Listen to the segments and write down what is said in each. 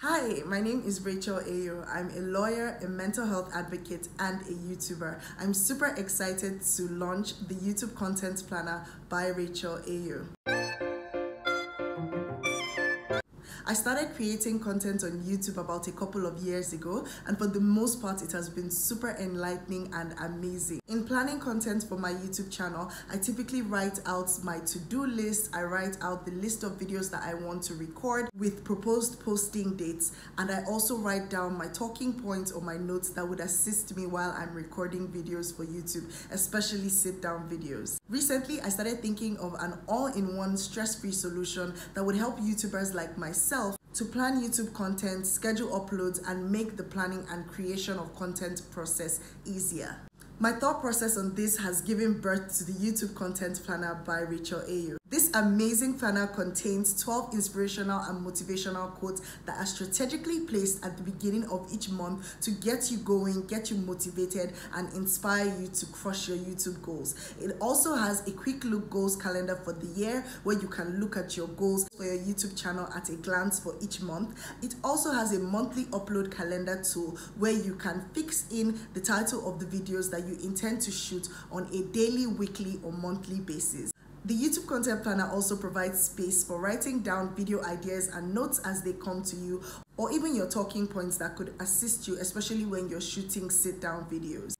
Hi, my name is Rachel Eyo. I'm a lawyer, a mental health advocate, and a YouTuber. I'm super excited to launch the YouTube Content Planner by Rachel Eyo. I started creating content on YouTube about a couple of years ago, and for the most part, it has been super enlightening and amazing. In planning content for my YouTube channel, I typically write out my to do list, I write out the list of videos that I want to record with proposed posting dates, and I also write down my talking points or my notes that would assist me while I'm recording videos for YouTube, especially sit down videos. Recently, I started thinking of an all in one stress free solution that would help YouTubers like myself myself to plan YouTube content, schedule uploads, and make the planning and creation of content process easier. My thought process on this has given birth to the YouTube Content Planner by Rachel Eyo. This amazing planner contains 12 inspirational and motivational quotes that are strategically placed at the beginning of each month to get you going, get you motivated, and inspire you to crush your YouTube goals. It also has a quick look goals calendar for the year where you can look at your goals for your YouTube channel at a glance for each month. It also has a monthly upload calendar tool where you can fix in the title of the videos that you intend to shoot on a daily, weekly, or monthly basis. The YouTube Content Planner also provides space for writing down video ideas and notes as they come to you, or even your talking points that could assist you, especially when you're shooting sit down videos.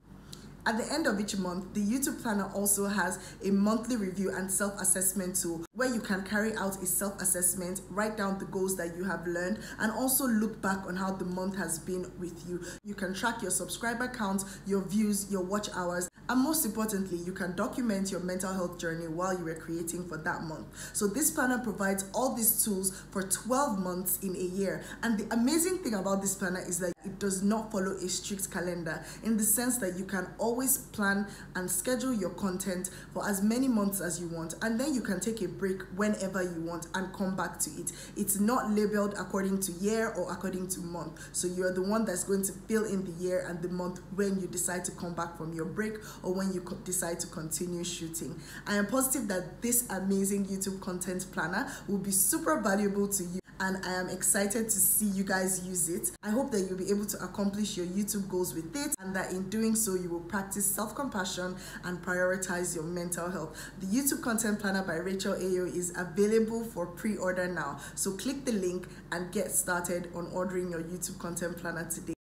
At the end of each month, the YouTube Planner also has a monthly review and self-assessment tool where you can carry out a self-assessment, write down the goals that you have learned, and also look back on how the month has been with you. You can track your subscriber count, your views, your watch hours, and most importantly, you can document your mental health journey while you were creating for that month. So this planner provides all these tools for 12 months in a year. And the amazing thing about this planner is that it does not follow a strict calendar in the sense that you can always plan and schedule your content for as many months as you want and then you can take a break whenever you want and come back to it. It's not labeled according to year or according to month. So you're the one that's going to fill in the year and the month when you decide to come back from your break or when you decide to continue shooting. I am positive that this amazing YouTube content planner will be super valuable to you and I am excited to see you guys use it. I hope that you'll be able to accomplish your YouTube goals with it and that in doing so you will practice self-compassion and prioritize your mental health. The YouTube Content Planner by Rachel Eyo is available for pre-order now. So click the link and get started on ordering your YouTube Content Planner today.